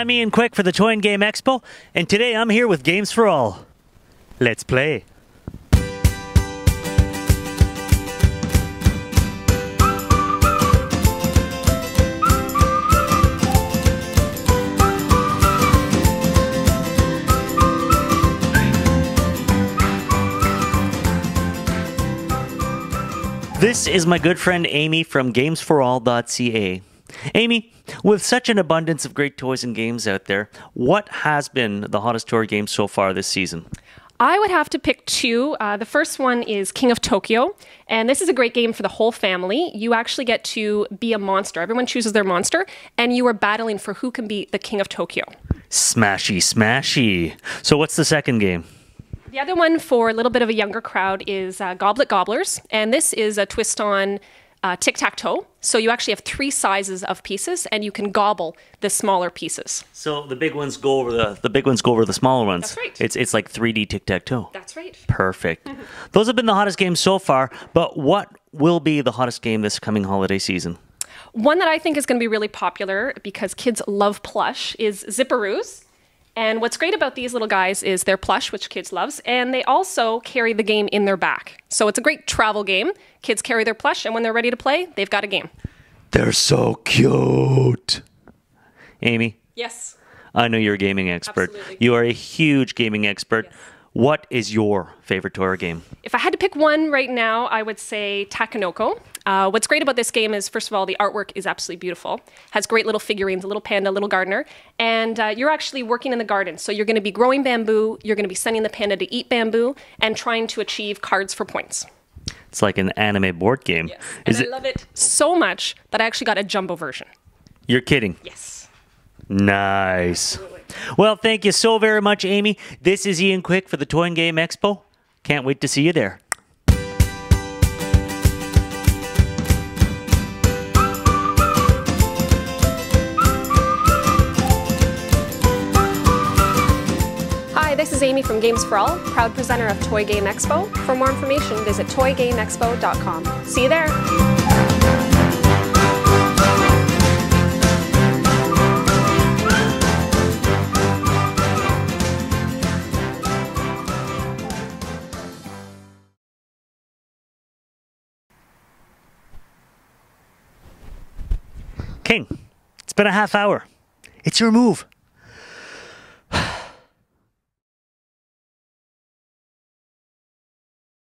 I'm Ian Quick for the Toy and Game Expo, and today I'm here with Games for All. Let's play. This is my good friend Amy from GamesForAll.ca. Amy, with such an abundance of great toys and games out there, what has been the hottest toy game so far this season? I would have to pick two. Uh, the first one is King of Tokyo, and this is a great game for the whole family. You actually get to be a monster. Everyone chooses their monster, and you are battling for who can be the King of Tokyo. Smashy, smashy. So, what's the second game? The other one for a little bit of a younger crowd is uh, Goblet Gobblers, and this is a twist on uh, tic tac toe. So you actually have three sizes of pieces, and you can gobble the smaller pieces. So the big ones go over the the big ones go over the smaller ones. That's right. It's it's like 3D tic tac toe. That's right. Perfect. Those have been the hottest games so far. But what will be the hottest game this coming holiday season? One that I think is going to be really popular because kids love plush is Zipperoos. And what's great about these little guys is they're plush, which kids loves, and they also carry the game in their back. So it's a great travel game. Kids carry their plush, and when they're ready to play, they've got a game. They're so cute. Amy, Yes. I know you're a gaming expert. Absolutely. You are a huge gaming expert. Yes. What is your favorite toy or game? If I had to pick one right now, I would say Takenoko. Uh, what's great about this game is, first of all, the artwork is absolutely beautiful. Has great little figurines, a little panda, a little gardener, and uh, you're actually working in the garden. So you're going to be growing bamboo. You're going to be sending the panda to eat bamboo and trying to achieve cards for points. It's like an anime board game. And Is I it? love it so much that I actually got a jumbo version. You're kidding. Yes. Nice. Well, thank you so very much, Amy. This is Ian Quick for the Toy and Game Expo. Can't wait to see you there. Is Amy from Games for All, proud presenter of Toy Game Expo. For more information, visit toygameexpo.com. See you there. King, it's been a half hour. It's your move.